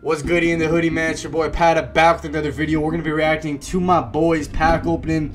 What's good in the hoodie, man? It's your boy Pat back with another video. We're gonna be reacting to my boys pack opening.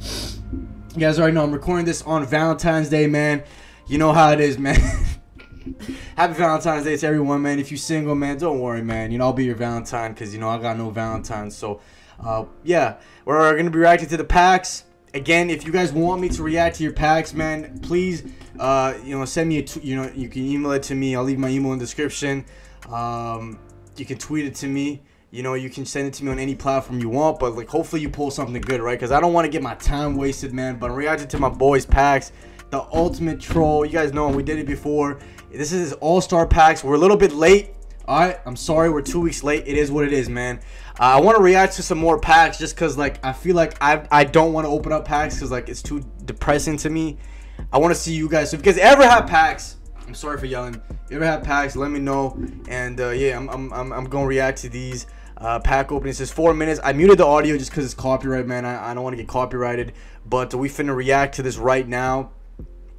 You guys already know I'm recording this on Valentine's Day, man. You know how it is, man. Happy Valentine's Day to everyone, man. If you single, man, don't worry, man. You know I'll be your Valentine because you know I got no Valentine. So, uh, yeah, we're gonna be reacting to the packs again. If you guys want me to react to your packs, man, please, uh, you know, send me a, you know, you can email it to me. I'll leave my email in the description. Um, you can tweet it to me. You know, you can send it to me on any platform you want, but like hopefully you pull something good, right? Because I don't want to get my time wasted, man. But I'm reacting to my boys' packs, the ultimate troll. You guys know we did it before. This is his all-star packs. We're a little bit late. All right, I'm sorry, we're two weeks late. It is what it is, man. Uh, I want to react to some more packs just because, like, I feel like I I don't want to open up packs because like it's too depressing to me. I want to see you guys. So if you guys ever have packs I'm sorry for yelling. If you ever have packs, let me know. And uh, yeah, I'm, I'm, I'm, I'm going to react to these uh, pack openings. It's four minutes. I muted the audio just because it's copyright, man. I, I don't want to get copyrighted. But we finna react to this right now.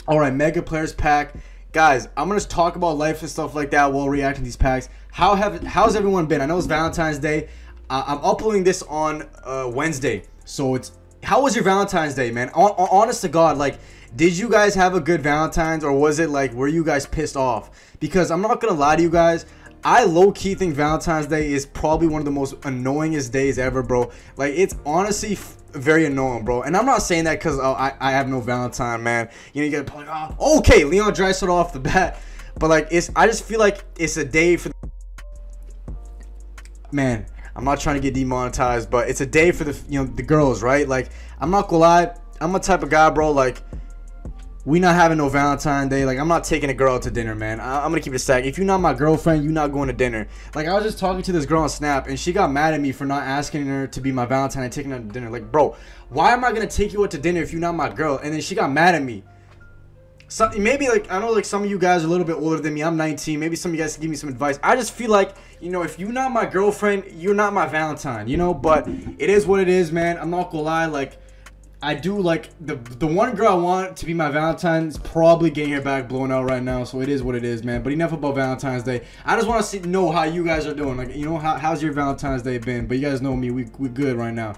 All right, Mega Players pack. Guys, I'm going to talk about life and stuff like that while reacting these packs. How have How's everyone been? I know it's Valentine's Day. I'm uploading this on uh, Wednesday. So it's... How was your Valentine's Day, man? Honest to God, like did you guys have a good Valentine's or was it like were you guys pissed off? Because I'm not gonna lie to you guys. I low key think Valentine's Day is probably one of the most annoyingest days ever, bro. Like it's honestly very annoying, bro. And I'm not saying that because oh, I, I have no Valentine, man. You know, you get like, oh, okay, Leon Draisaitl off the bat, but like it's I just feel like it's a day for. Man, I'm not trying to get demonetized, but it's a day for the you know the girls, right? Like I'm not gonna lie, I'm a type of guy, bro. Like we not having no Valentine Day. Like, I'm not taking a girl out to dinner, man. I- am gonna keep it a stack. If you're not my girlfriend, you're not going to dinner. Like, I was just talking to this girl on Snap, and she got mad at me for not asking her to be my Valentine and taking her to dinner. Like, bro, why am I gonna take you out to dinner if you're not my girl? And then she got mad at me. So, maybe like I know like some of you guys are a little bit older than me. I'm 19. Maybe some of you guys can give me some advice. I just feel like you know if you're not my girlfriend, you're not my Valentine. You know, but it is what it is, man. I'm not gonna lie. Like I do like the the one girl I want to be my Valentine is probably getting her back blown out right now, so it is what it is, man. But enough about Valentine's Day. I just want to see know how you guys are doing. Like, you know, how, how's your Valentine's Day been? But you guys know me, we we good right now.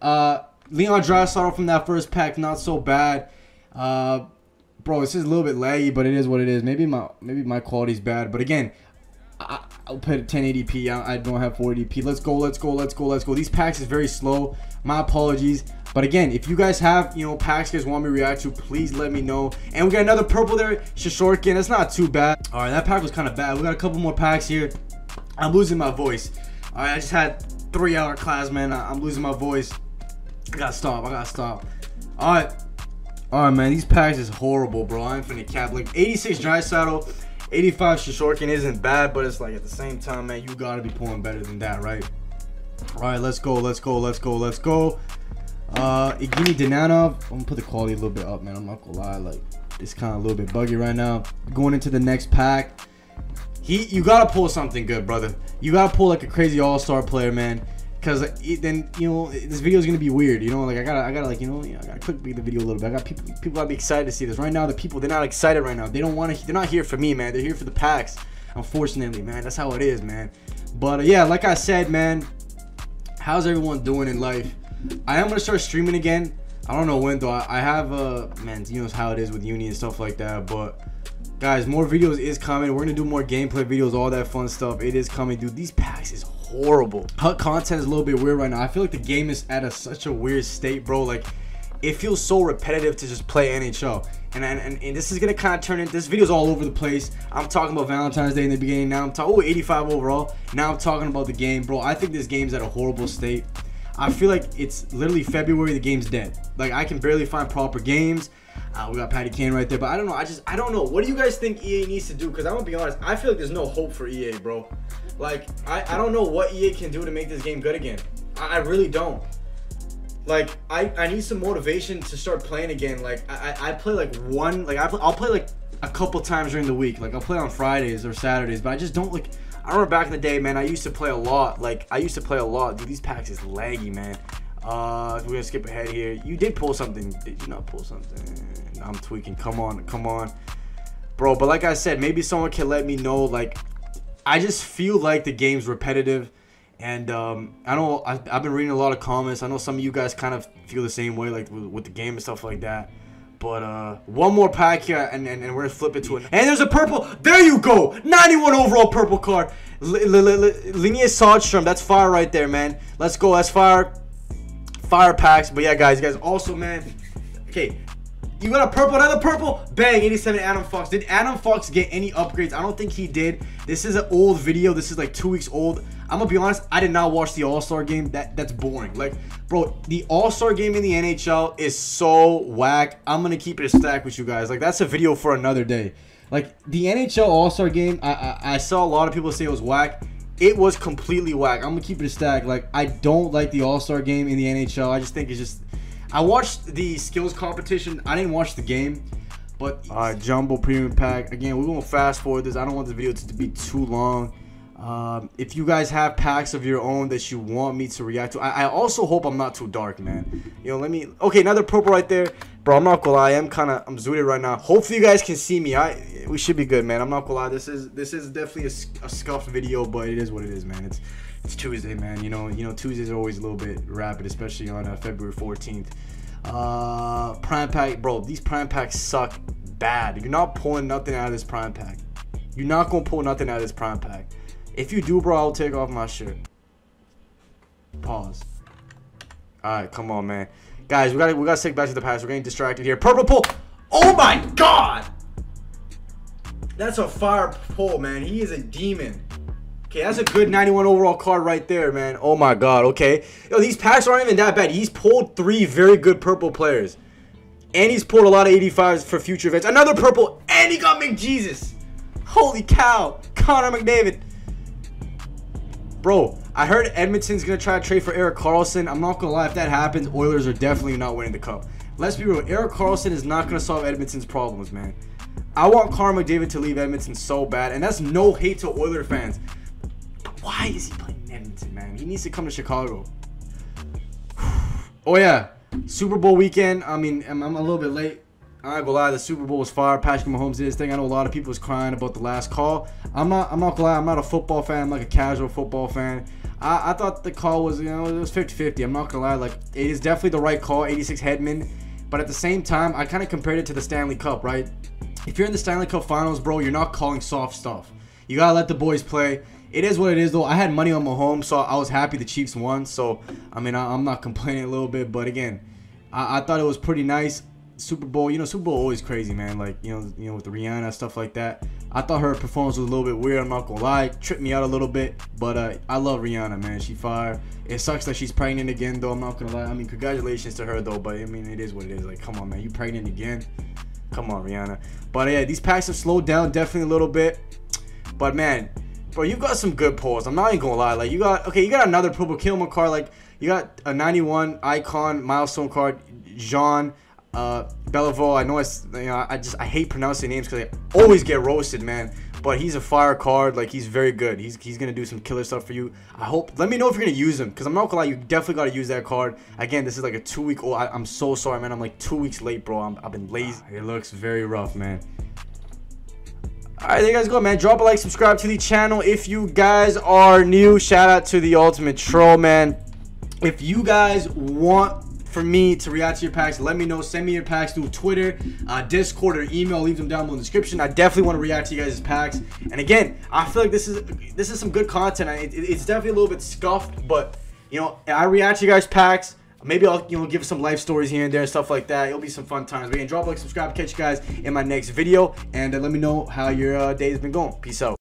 Uh, Leon Draisaitl from that first pack, not so bad. Uh, bro, this is a little bit laggy, but it is what it is. Maybe my maybe my quality's bad, but again, I, will put 1080p. I, I don't have 480p. Let's go, let's go, let's go, let's go. These packs is very slow. My apologies. But again, if you guys have, you know, packs you guys want me to react to, please let me know. And we got another purple there, Shesterkin. That's not too bad. All right, that pack was kind of bad. We got a couple more packs here. I'm losing my voice. All right, I just had three hour class, man. I'm losing my voice. I gotta stop. I gotta stop. All right. All right, man. These packs is horrible, bro. I'm finna cap. Like 86 Draisaitl. 85 Shesterkin isn't bad, but it's like at the same time, man, you gotta be pulling better than that, right? All right, let's go. Let's go. Let's go. Let's go. Uh, Evgeny Dadonov. I'm gonna put the quality a little bit up, man. I'm not gonna lie, like it's kind of a little bit buggy right now. Going into the next pack, he you gotta pull something good, brother. You gotta pull like a crazy all-star player, man. Cause then you know this video is gonna be weird, you know. Like I gotta, I gotta like you know, I gotta click the video a little bit. I got people, people gotta be excited to see this. Right now, the people they're not excited right now. They don't want to. They're not here for me, man. They're here for the packs. Unfortunately, man, that's how it is, man. But uh, yeah, like I said, man, how's everyone doing in life? I am gonna start streaming again. I don't know when though. I, have uh man, you know how it is with uni and stuff like that. But guys, more videos is coming. We're gonna do more gameplay videos, all that fun stuff. It is coming, dude. These packs is horrible. HUT content is a little bit weird right now. I feel like the game is at a, such a weird state, bro. Like it feels so repetitive to just play NHL. And, and, and this is gonna kind of turn into this video's all over the place. I'm talking about Valentine's Day in the beginning. Now I'm talking oh 85 overall. Now I'm talking about the game, bro. I think this game's at a horrible state. I feel like it's literally February. The game's dead. Like I can barely find proper games. Uh, we got Patty Kane right there, but I don't know. I just I don't know. What do you guys think EA needs to do? Because I'm gonna be honest, I feel like there's no hope for EA, bro. Like I I don't know what EA can do to make this game good again. I, I really don't. Like I I need some motivation to start playing again. Like I I, play like one like I play, I'll play like a couple times during the week. Like I'll play on Fridays or Saturdays, but I just don't like. I remember back in the day, man. I used to play a lot. Like I used to play a lot. Dude, these packs is laggy, man. Uh, we're gonna skip ahead here. You did pull something. Did you not pull something? I'm tweaking. Come on, come on, bro. But like I said, maybe someone can let me know. Like, I just feel like the game's repetitive. And um, I know I've, been reading a lot of comments. I know some of you guys kind of feel the same way, like with the game and stuff like that. But uh, one more pack here, and, and, and we're gonna flip it to it. And there's a purple. There you go. 91 overall purple card. Linus Soderstrom. That's fire right there, man. Let's go. That's fire. Fire packs. But yeah, guys, guys. Also, man. Okay, you got a purple, another purple. Bang, 87 Adam Fox. Did Adam Fox get any upgrades? I don't think he did. This is an old video. This is like two weeks old. I'm gonna be honest, I did not watch the All-Star game. That that's boring. Like, bro, the All-Star game in the NHL is so whack. I'm gonna keep it a stack with you guys. Like, that's a video for another day. Like the NHL All-Star game, I, I I saw a lot of people say it was whack. It was completely whack. I'm gonna keep it a stack. Like, I don't like the All-Star game in the NHL. I just think it's just I watched the skills competition. I didn't watch the game, but uh, jumbo premium pack. Again, we're gonna fast forward this. I don't want the video to be too long. Um, if you guys have packs of your own that you want me to react to, I, I, also hope I'm not too dark, man. You know, let me. Okay, another purple right there, bro. I'm not gonna lie. I am kind of I'm zooted right now. Hopefully you guys can see me. I we should be good, man. I'm not gonna lie. This is this is definitely a, a scuffed video, but it is what it is, man. It's it's Tuesday, man. You know, you know Tuesdays are always a little bit rapid, especially on uh, February 14th. Uh, prime pack, bro. These prime packs suck bad. You're not pulling nothing out of this prime pack. You're not gonna pull nothing out of this prime pack. If you do, bro, I'll take off my shirt. Pause. All right, come on, man. Guys, we gotta we got to take back to the past. We're getting distracted here. Purple pull. Oh my God! That's a fire pull, man. He is a demon. Okay, that's a good 91 overall card right there, man. Oh my god, okay. Yo, these packs aren't even that bad. He's pulled three very good purple players. And he's pulled a lot of 85s for future events. Another purple, and he got McJesus. Holy cow. Connor McDavid. Bro, I heard Edmonton's going to try to trade for Erik Karlsson. I'm not going to lie, if that happens, Oilers are definitely not winning the cup. Let's be real, Erik Karlsson is not going to solve Edmonton's problems, man. I want Connor McDavid to leave Edmonton so bad, and that's no hate to Oiler fans. Why is he playing in Edmonton, man? He needs to come to Chicago. oh yeah, Super Bowl weekend. I mean, I'm, I'm, a little bit late. I ain't gonna lie, the Super Bowl was fire. Patrick Mahomes did his thing. I know a lot of people was crying about the last call. I'm not. I'm not gonna lie. I'm not a football fan. I'm like a casual football fan. I, I thought the call was, you know, it was 50-50. I'm not gonna lie. Like, it is definitely the right call. 86 Hedman. But at the same time, I kind of compared it to the Stanley Cup, right? If you're in the Stanley Cup Finals, bro, you're not calling soft stuff. You gotta let the boys play it is what it is, though. I had money on Mahomes, so I was happy the Chiefs won. So, I mean, I, am not complaining a little bit. But again, I, I, thought it was pretty nice. Super Bowl, you know, Super Bowl always crazy, man. Like, you know, you know, with the Rihanna stuff like that. I thought her performance was a little bit weird. I'm not gonna lie, tripped me out a little bit. But uh, I love Rihanna, man. She fire. It sucks that she's pregnant again, though. I'm not gonna lie. I mean, congratulations to her, though. But I mean, it is what it is. Like, come on, man. You pregnant again? Come on, Rihanna. But yeah, these packs have slowed down definitely a little bit. But man, bro, you got some good pulls. I'm not even gonna lie. Like you got okay, you got another purple Gilmour card. Like you got a 91 icon milestone card, Jean. Uh, I know it's you know I just I hate pronouncing names because I always get roasted, man. But he's a fire card, like he's very good. He's he's gonna do some killer stuff for you. I hope. Let me know if you're gonna use him, because I'm not gonna lie, you definitely gotta use that card. Again, this is like a two week old. I, am so sorry, man. I'm like two weeks late, bro. i have been lazy. It looks very rough, man. Alright, there you guys go, man. Drop a like, subscribe to the channel if you guys are new. Shout out to the Ultimate Troll, man. If you guys want for me to react to your packs, let me know. Send me your packs through Twitter, uh, Discord, or email. Leave them down below in the description. I definitely want to react to you guys' packs. And again, I feel like this is this is some good content. It, it's definitely a little bit scuffed, but you know, I react to you guys' packs. Maybe I'll you know give some life stories here and there and stuff like that. It'll be some fun times. But again, drop a like, subscribe, catch you guys in my next video, and uh, let me know how your uh, day has been going. Peace out.